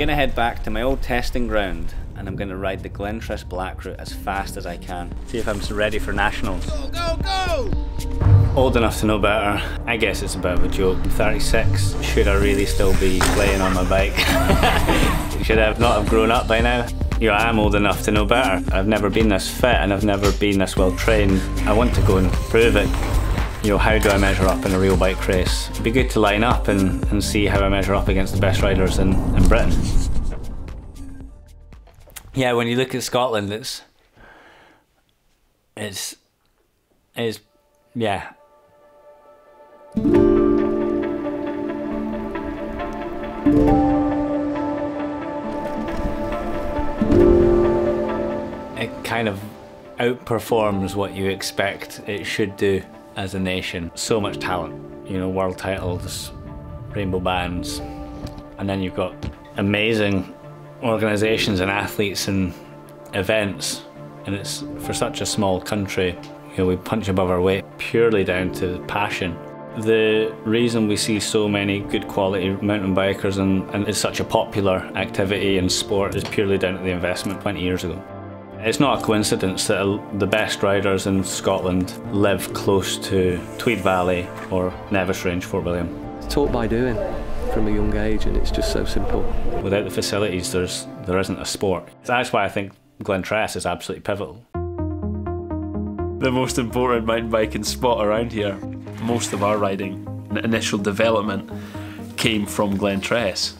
gonna head back to my old testing ground and I'm gonna ride the Glentress Black Route as fast as I can. See if I'm ready for nationals. Go, go, go! Old enough to know better. I guess it's a bit of a joke. I'm 36. Should I really still be playing on my bike? Should I not have grown up by now? You know, I am old enough to know better. I've never been this fit and I've never been this well trained. I want to go and prove it you know, how do I measure up in a real bike race? It'd be good to line up and, and see how I measure up against the best riders in, in Britain. Yeah, when you look at Scotland, it's, it's, it's, yeah. It kind of outperforms what you expect it should do as a nation. So much talent, you know, world titles, rainbow bands, and then you've got amazing organisations and athletes and events, and it's for such a small country. You know, we punch above our weight purely down to passion. The reason we see so many good quality mountain bikers and, and it's such a popular activity and sport is purely down to the investment 20 years ago. It's not a coincidence that the best riders in Scotland live close to Tweed Valley or Nevis Range, Fort William. It's taught by doing from a young age and it's just so simple. Without the facilities there's there isn't a sport. That's why I think Glen Glentress is absolutely pivotal. The most important mountain biking spot around here, most of our riding initial development came from Glen Glentress.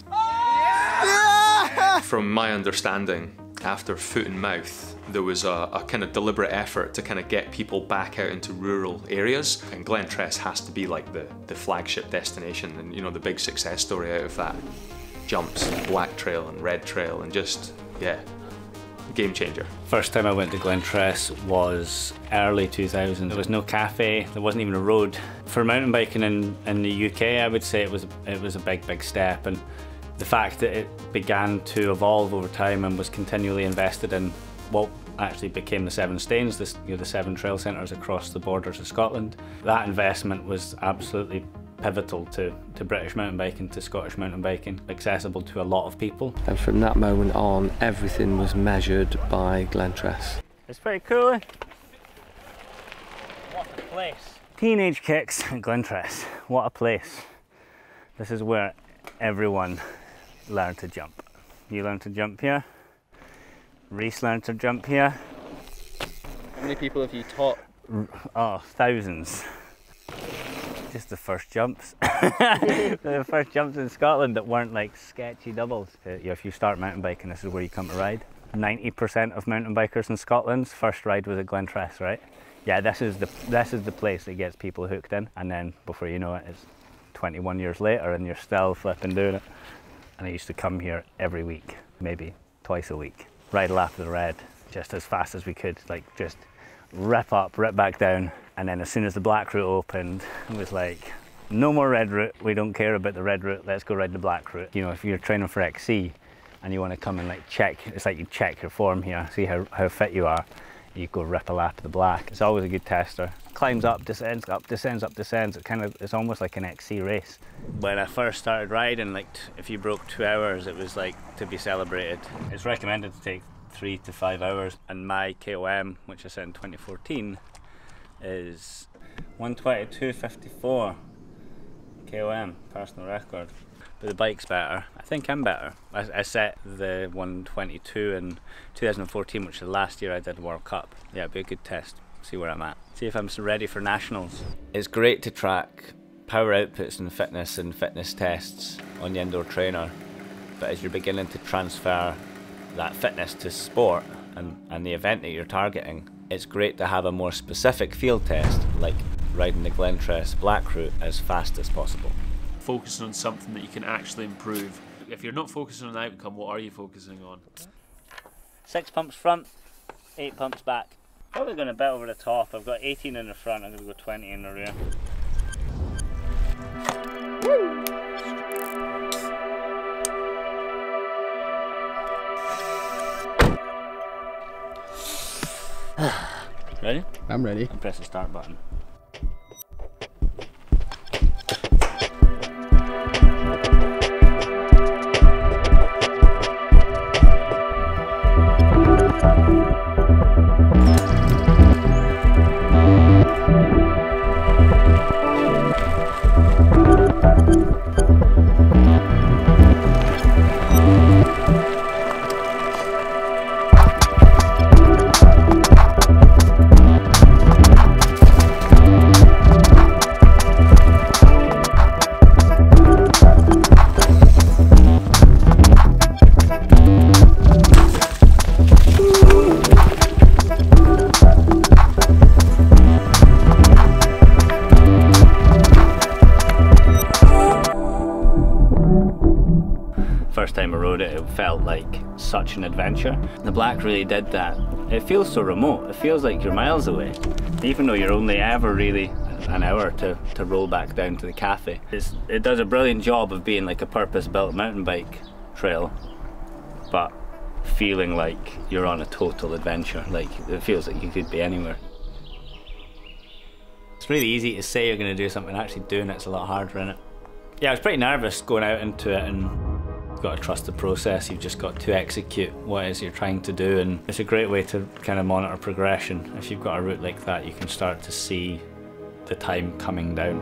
From my understanding, after Foot and Mouth, there was a, a, kind of deliberate effort to kind of get people back out into rural areas, and Glentress has to be like the, the flagship destination and you know the big success story out of that. Jumps, and Black Trail and Red Trail, and just yeah, game changer. First time I went to Glentress was early 2000. There was no cafe, there wasn't even a road. For mountain biking in, in the UK, I would say it was it was a big big step and the fact that it began to evolve over time and was continually invested in what actually became the 7stanes, this, you know, the seven trail centres across the borders of Scotland. That investment was absolutely pivotal to, to British mountain biking, to Scottish mountain biking, accessible to a lot of people. And from that moment on, everything was measured by Glentress. It's pretty cool. Eh? What a place. Teenage kicks at Glentress. What a place. This is where everyone learn to jump. You learn to jump here. Reese learned to jump here. How many people have you taught? Oh, thousands. Just the first jumps. the first jumps in Scotland that weren't like sketchy doubles. Uh, if you start mountain biking, this is where you come to ride. 90% of mountain bikers in Scotland's first ride was at Glentress, right? Yeah, this is the this is the place that gets people hooked in, and then before you know it, it's 21 years later, and you're still flipping doing it and I used to come here every week, maybe twice a week, ride a lap of the red just as fast as we could, like just rip up, rip back down. And then as soon as the black route opened, it was like, no more red route, we don't care about the red route, let's go ride the black route. You know, if you're training for XC and you want to come and like check, it's like you check your form here, see how, how fit you are, you go rip a lap of the black. It's always a good tester. Climbs up, descends, up, descends, up, descends. It kind of, it's almost like an XC race. When I first started riding, like if you broke two hours, it was like to be celebrated. It's recommended to take three to five hours. And my KOM, which I set in 2014, is 122.54 KOM, personal record but the bike's better. I think I'm better. I, I, set the 122 in 2014, which is the last year I did World Cup. Yeah, it'd be a good test. See where I'm at. See if I'm ready for nationals. It's great to track power outputs and fitness and fitness tests on the indoor trainer, but as you're beginning to transfer that fitness to sport and, and the event that you're targeting, it's great to have a more specific field test, like riding the Glentress Black Route as fast as possible focusing on something that you can actually improve. If you're not focusing on the outcome, what are you focusing on? Six pumps front, eight pumps back. Probably going a bit over the top. I've got 18 in the front, I'm going to go 20 in the rear. Ready? I'm ready. And press the start button. It, felt like such an adventure. The black really did that. It feels so remote. It feels like you're miles away, even though you're only ever really an hour to, to roll back down to the cafe. It's, it does a brilliant job of being like a purpose-built mountain bike trail, but feeling like you're on a total adventure. Like it feels like you could be anywhere. It's really easy to say you're going to do something, actually doing it's a lot harder in it. Yeah, I was pretty nervous going out into it and you've got to trust the process. You've just got to execute what it is you're trying to do and it's a great way to kind of monitor progression. If you've got a route like that, you can start to see the time coming down.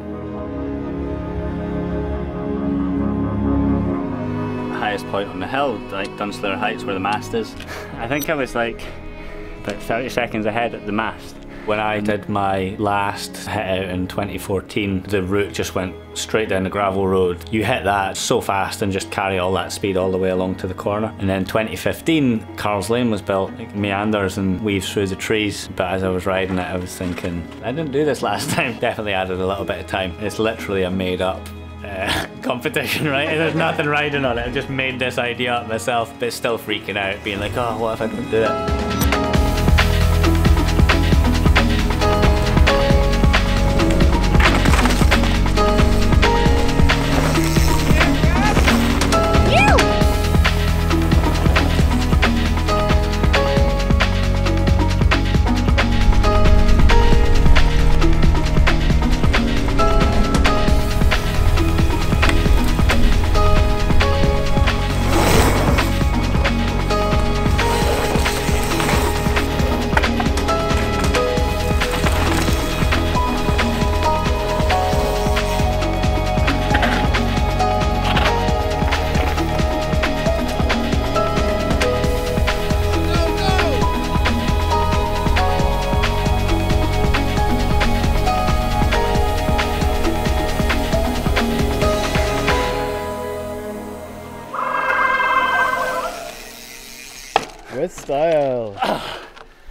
Highest point on the hill, like Dunslair Heights where the mast is. I think I was like about 30 seconds ahead at the mast. When I did my last hit out in 2014, the route just went straight down the gravel road. You hit that so fast and just carry all that speed all the way along to the corner. And then 2015, Carl's Lane was built, it meanders and weaves through the trees. But as I was riding it, I was thinking, I didn't do this last time. Definitely added a little bit of time. It's literally a made up uh, competition, right? There's nothing riding on it. I just made this idea up myself, but still freaking out, being like, oh, what if I don't do it?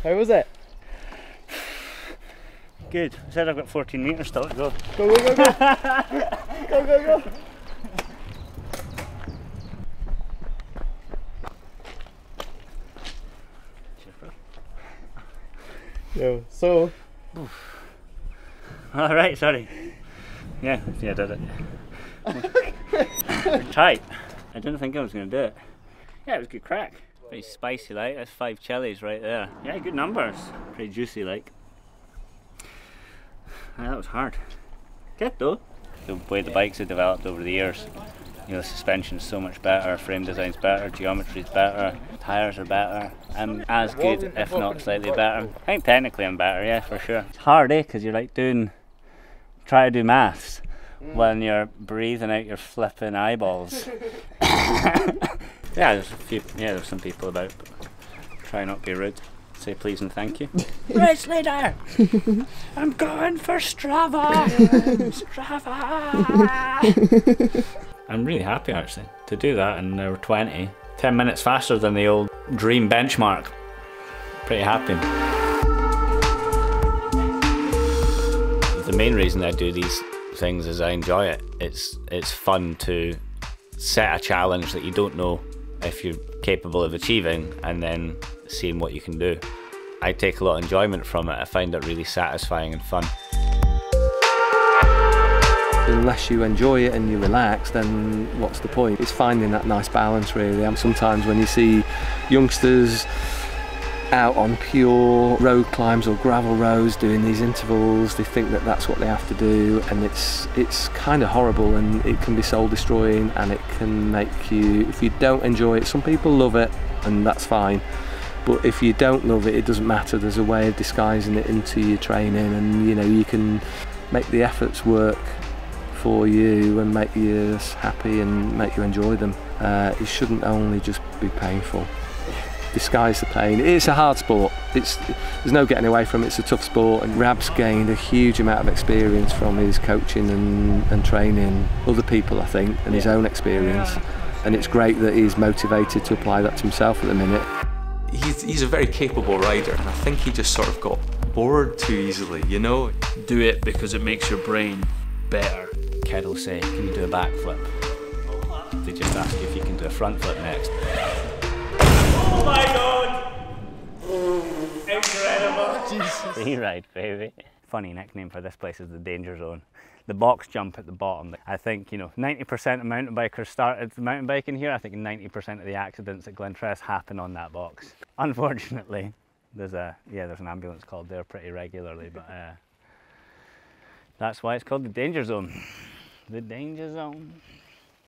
How was it? Good. I said I've got 14 metres still to go. Go, go, go, go. go, go, go. Yo, so, All right, sorry. Yeah, yeah, I did it. Tight. I didn't think I was going to do it. Yeah, it was a good crack. Pretty spicy, like. That's five chilies right there. Yeah, good numbers. Pretty juicy, like. Yeah, that was hard. Good though. The way the bikes have developed over the years, you know, the suspension's so much better, frame design's better, geometry's better, tyres are better. I'm as good, if not slightly better. I think technically I'm better, yeah, for sure. It's hard, eh? Because you're like doing, try to do maths when you're breathing out your flipping eyeballs. yeah, there's a few. Yeah, there's some people about. But try not to be rude. Say please and thank you. Race leader, I'm going for Strava. Strava. I'm really happy actually to do that in hour 20. 10 minutes faster than the old dream benchmark. Pretty happy. The main reason I do these things is I enjoy it. It's it's fun to set a challenge that you don't know if you're capable of achieving and then seeing what you can do. I take a lot of enjoyment from it. I find it really satisfying and fun. Unless you enjoy it and you relax, then what's the point? It's finding that nice balance, really. And sometimes when you see youngsters out on pure road climbs or gravel roads doing these intervals, they think that that's what they have to do, and it's it's kind of horrible, and it can be soul destroying, and it can make you. If you don't enjoy it, some people love it, and that's fine. But if you don't love it, it doesn't matter. There's a way of disguising it into your training, and you know you can make the efforts work for you and make you happy and make you enjoy them. Uh, it shouldn't only just be painful. Disguise the pain. It's a hard sport. It's there's no getting away from it. It's a tough sport, and Rab's gained a huge amount of experience from his coaching and, and training other people, I think, and his own experience. And it's great that he's motivated to apply that to himself at the minute. He's, he's a very capable rider, and I think he just sort of got bored too easily, you know? Do it because it makes your brain better. Kid will say, can you do a backflip? they just ask you if you can do a front flip next. Oh my god! Incredible! Jesus. Free ride, baby. Funny nickname for this place is the danger zone. The box jump at the bottom. I think, you know, 90% of mountain bikers started mountain biking here. I think 90% of the accidents at Glentress happen on that box. Unfortunately, there's a, yeah, there's an ambulance called there pretty regularly, but uh, that's why it's called the danger zone. The danger zone.